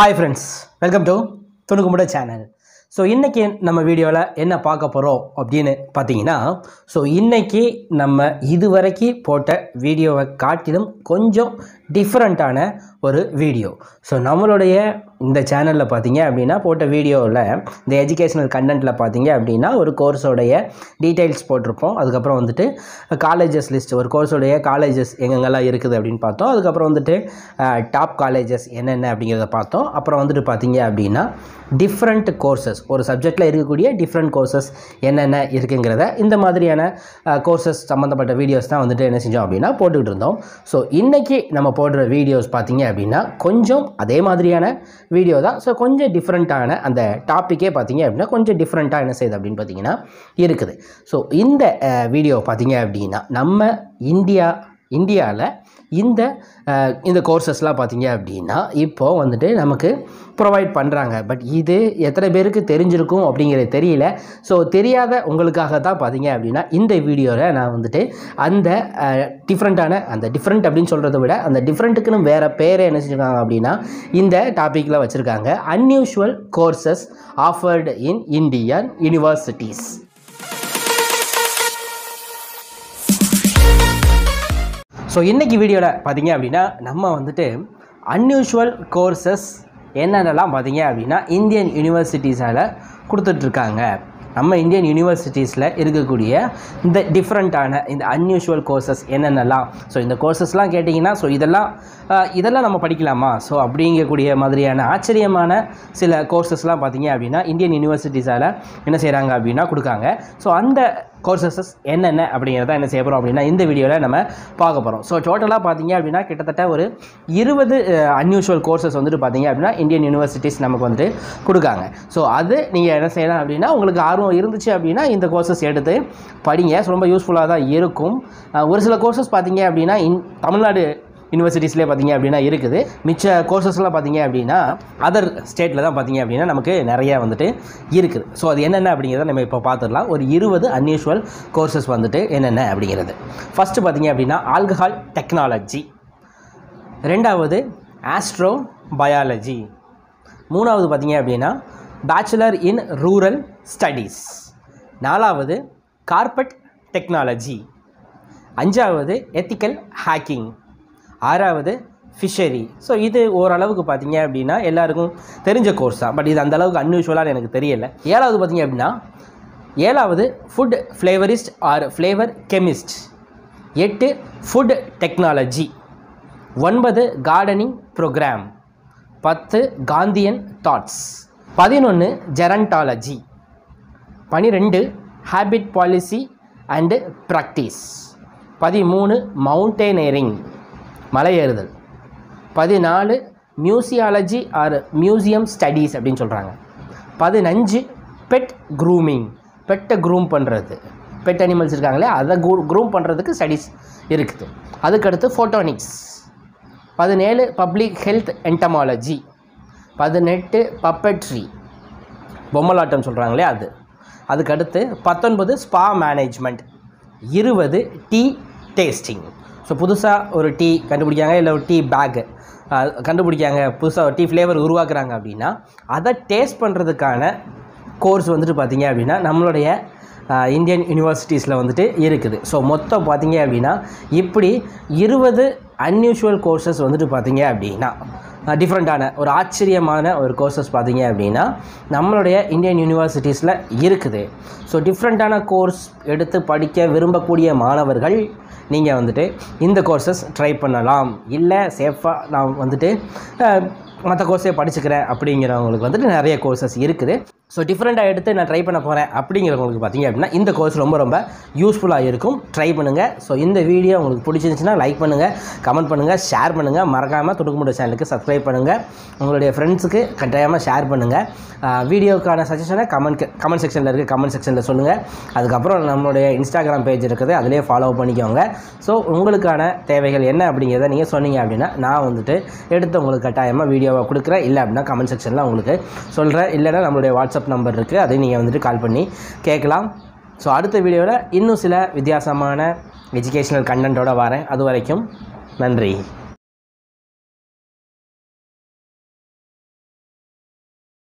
Hi friends welcome to துணுக்குமுட channel so இன்றைக்கி நம்ம வீடியோவில் என்ன பார்க்க போகிறோம் அப்படின்னு பார்த்தீங்கன்னா ஸோ இன்றைக்கி நம்ம இதுவரைக்கும் போட்ட வீடியோவை காட்டிலும் கொஞ்சம் டிஃப்ரெண்ட்டான ஒரு வீடியோ ஸோ நம்மளுடைய இந்த சேனலில் பார்த்தீங்க அப்படின்னா போட்ட வீடியோவில் இந்த எஜுகேஷனல் கண்டென்ட்டில் பார்த்தீங்க அப்படின்னா ஒரு கோர்ஸோடைய டீட்டெயில்ஸ் போட்டிருப்போம். அதுக்கப்புறம் வந்துட்டு காலேஜஸ் லிஸ்ட் ஒரு கோர்ஸோடைய காலேஜஸ் எங்கெங்கெல்லாம் இருக்குது அப்படின்னு பார்த்தோம். அதுக்கப்புறம் வந்துட்டு டாப் காலேஜஸ் என்னென்ன அப்படிங்கிறத பார்த்தோம். அப்புறம் வந்துட்டு பார்த்தீங்க அப்படின்னா டிஃப்ரெண்ட் கோர்சஸ் ஒரு சப்ஜெக்டில் இருக்கக்கூடிய டிஃப்ரெண்ட் கோர்சஸ் என்னென்ன இருக்குங்கிறத இந்த மாதிரியான கோர்சஸ் சம்மந்தப்பட்ட வீடியோஸ் தான் வந்துட்டு என்ன செஞ்சோம் அப்படின்னா போட்டுக்கிட்டு இருந்தோம். ஸோ இன்றைக்கி நம்ம போடுற வீடியோஸ் பார்த்தீங்க அப்படின்னா கொஞ்சம் அதே மாதிரியான வீடியோ தான். ஸோ கொஞ்சம் டிஃப்ரெண்ட்டான அந்த டாப்பிக்கே பார்த்தீங்க அப்படின்னா கொஞ்சம் டிஃப்ரெண்ட்டாக என்ன செய்யுது அப்படின்னு பார்த்தீங்கன்னா இருக்குது. ஸோ இந்த வீடியோ பார்த்தீங்க அப்படின்னா நம்ம இந்தியா இந்தியாவில் இந்த இந்த கோர்சஸ்லாம் பார்த்தீங்க அப்படின்னா இப்போது வந்துட்டு நமக்கு ப்ரொவைட் பண்ணுறாங்க பட் இது எத்தனை பேருக்கு தெரிஞ்சிருக்கும் அப்படிங்கிறது தெரியல. ஸோ தெரியாத உங்களுக்காக தான் பார்த்தீங்க அப்படின்னா இந்த வீடியோவில் நான் வந்துட்டு அந்த டிஃப்ரெண்ட்டான அந்த டிஃப்ரெண்ட் அப்படின்னு சொல்கிறத விட அந்த டிஃப்ரெண்ட்டுக்குன்னு வேறு பேரை என்ன செஞ்சுருக்காங்க அப்படின்னா இந்த டாப்பிக்கில் வச்சுருக்காங்க. Unusual courses offered in Indian universities so இன்றைக்கி வீடியோவில் பார்த்தீங்க அப்படின்னா நம்ம வந்துட்டு அன்யூஷுவல் கோர்சஸ் என்னென்னலாம் பார்த்தீங்க அப்படின்னா இந்தியன் யூனிவர்சிட்டிஸால் கொடுத்துட்ருக்காங்க. நம்ம இந்தியன் யூனிவர்சிட்டிஸில் இருக்கக்கூடிய இந்த டிஃப்ரெண்ட்டான இந்த அன்யூஷுவல் கோர்சஸ் என்னென்னலாம். ஸோ இந்த கோர்சஸ்லாம் கேட்டிங்கன்னா ஸோ இதெல்லாம் இதெல்லாம் நம்ம படிக்கலாமா? ஸோ அப்படிங்கக்கூடிய மாதிரியான ஆச்சரியமான சில கோர்சஸ்லாம் பார்த்தீங்க அப்படின்னா இந்தியன் யூனிவர்சிட்டிஸால் என்ன செய்கிறாங்க அப்படின்னா கொடுக்காங்க. ஸோ அந்த கோர்சஸஸ் என்னென்ன அப்படிங்கிறத என்ன செய்ய போகிறோம் அப்படின்னா இந்த வீடியோவில் நம்ம பார்க்க போகிறோம் ஸோ டோட்டலாக பார்த்தீங்க அப்படின்னா கிட்டத்தட்ட ஒரு இருபது அன்யூஷுவல் கோர்சஸ் வந்துட்டு பார்த்தீங்க அப்படின்னா இந்தியன் யூனிவர்சிட்டிஸ் நமக்கு வந்துட்டு கொடுக்காங்க. ஸோ அது நீங்கள் என்ன செய்யலாம் அப்படின்னா உங்களுக்கு ஆர்வம் இருந்துச்சு அப்படின்னா இந்த கோர்சஸ் எடுத்து படிங்க. ரொம்ப யூஸ்ஃபுல்லாக தான் இருக்கும். ஒரு சில கோர்சஸ் பார்த்தீங்க அப்படின்னா இன் தமிழ்நாடு யூனிவர்சிட்டிஸ்லேயே பார்த்தீங்க அப்படின்னா இருக்குது. மிச்ச கோர்சஸ்லாம் பார்த்தீங்க அப்படின்னா அதர் ஸ்டேட்டில் தான் பார்த்தீங்க அப்படின்னா நமக்கு நிறையா வந்துட்டு இருக்குது. ஸோ அது என்னென்ன அப்படிங்கிறத நம்ம இப்போ பார்த்துடலாம். ஒரு இருபது அன்யூஷுவல் கோர்சஸ் வந்துட்டு என்னென்ன அப்படிங்கிறது. ஃபஸ்ட்டு பார்த்தீங்க அப்படின்னா ஆல்கஹால் டெக்னாலஜி ரெண்டாவது ஆஸ்ட்ரோ பயாலஜி மூணாவது பார்த்தீங்க அப்படின்னா பேச்சுலர் இன் ரூரல் ஸ்டடீஸ் நாலாவது கார்பெட் டெக்னாலஜி அஞ்சாவது எத்திக்கல் ஹேக்கிங் ஆறாவது ஃபிஷரி ஸோ இது ஓரளவுக்கு பார்த்தீங்க அப்படின்னா எல்லாருக்கும் தெரிஞ்ச கோர்ஸ் தான். பட் இது அந்த அளவுக்கு அன்யூஷுவலாக எனக்கு தெரியல. ஏழாவது பார்த்தீங்க அப்படின்னா ஏழாவது food flavourist or flavour chemist எட்டு ஃபுட் டெக்னாலஜி ஒன்பது கார்டனிங் ப்ரோக்ராம் பத்து காந்தியன் தாட்ஸ் பதினொன்று ஜெரண்டாலஜி பனிரெண்டு ஹேபிட் பாலிசி அண்டு ப்ராக்டிஸ் பதிமூணு மவுண்டெய்னரிங் மலையேறுதல். பதினாலு மியூசியாலஜி ஆர் மியூசியம் ஸ்டடீஸ் அப்படின்னு சொல்கிறாங்க பதினஞ்சு பெட் க்ரூமிங் பெட்டை க்ரூம் பண்ணுறது பெட் அனிமல்ஸ் இருக்காங்களே அதை க்ரூம் பண்ணுறதுக்கு ஸ்டடீஸ் இருக்குது. அதுக்கடுத்து ஃபோட்டோனிக்ஸ் பதினேழு பப்ளிக் ஹெல்த் என்டமாலஜி பதினெட்டு பப்பட்ரி பொம்மலாட்டம் சொல்கிறாங்களே அது. அதுக்கடுத்து பத்தொன்பது ஸ்பா மேனேஜ்மெண்ட் இருபது டீ டேஸ்டிங் ஸோ புதுசாக ஒரு டீ கண்டுபிடிக்காங்க இல்லை ஒரு டீ பேக்கு கண்டுபிடிக்காங்க புதுசாக ஒரு டீ ஃப்ளேவர் உருவாக்குறாங்க அப்படின்னா அதை டேஸ்ட் பண்ணுறதுக்கான கோர்ஸ் வந்துட்டு பார்த்தீங்க அப்படின்னா நம்மளுடைய இந்தியன் யூனிவர்சிட்டிஸில் வந்துட்டு இருக்குது. ஸோ மொத்தம் பார்த்திங்க அப்படின்னா இப்படி இருபது அன்யூஷுவல் கோர்சஸ் வந்துட்டு பார்த்தீங்க அப்படின்னா டிஃப்ரெண்ட்டான ஒரு ஆச்சரியமான ஒரு கோர்சஸ் பார்த்தீங்க அப்படின்னா நம்மளுடைய இந்தியன் யூனிவர்சிட்டிஸில் இருக்குது. ஸோ டிஃப்ரெண்ட்டான கோர்ஸ் எடுத்து படிக்க விரும்பக்கூடிய மாணவர்கள் நீங்கள் வந்துட்டு இந்த கோர்சஸ் ட்ரை பண்ணலாம். இல்லை சேஃபாக நான் வந்துட்டு மற்ற கோர்ஸே படிச்சுக்கிறேன் அப்படிங்கிறவங்களுக்கு வந்துட்டு நிறைய கோர்சஸ் இருக்குது. ஸோ டிஃப்ரெண்ட்டாக எடுத்து நான் ட்ரை பண்ண போகிறேன் அப்படிங்கிறவங்களுக்கு பார்த்தீங்க அப்படின்னா இந்த கோர்ஸ் ரொம்ப ரொம்ப யூஸ்ஃபுல்லாக இருக்கும். ட்ரை பண்ணுங்கள் ஸோ இந்த வீடியோ உங்களுக்கு பிடிச்சிருந்துச்சுன்னா லைக் பண்ணுங்கள் கமெண்ட் பண்ணுங்கள் ஷேர் பண்ணுங்கள் மறக்காமல் துடுக்குமுட சேனலுக்கு சப்ஸ்கிரைப் பண்ணுங்கள் உங்களுடைய ஃப்ரெண்ட்ஸுக்கு கட்டாயமாக ஷேர் பண்ணுங்கள் வீடியோக்கான சஜஷனை கமெண்ட் கமெண்ட் செக்ஷனில் இருக்குது கமெண்ட் செக்ஷனில் சொல்லுங்கள் அதுக்கப்புறம் நம்மளுடைய இன்ஸ்டாகிராம் பேஜ் இருக்குது. அதிலே ஃபாலோ பண்ணிக்கோங்க. ஸோ உங்களுக்கான தேவைகள் என்ன அப்படிங்கிறத நீங்கள் சொன்னீங்க அப்படின்னா நான் வந்துட்டு எடுத்து உங்களுக்கு கட்டாயமாக வீடியோ வீடியோவை கொடுக்குறேன். இல்லை அப்படின்னா கமெண்ட் செக்ஷனில் உங்களுக்கு சொல்கிறேன் இல்லைன்னா நம்மளுடைய வாட்ஸ்அப் நம்பர் இருக்குது அதையும் நீங்கள் வந்துட்டு கால் பண்ணி கேட்கலாம். ஸோ அடுத்த வீடியோவில் இன்னும் சில வித்தியாசமான எஜுகேஷ்னல் கண்டென்ட்டோடு வரேன். அது வரைக்கும் நன்றி.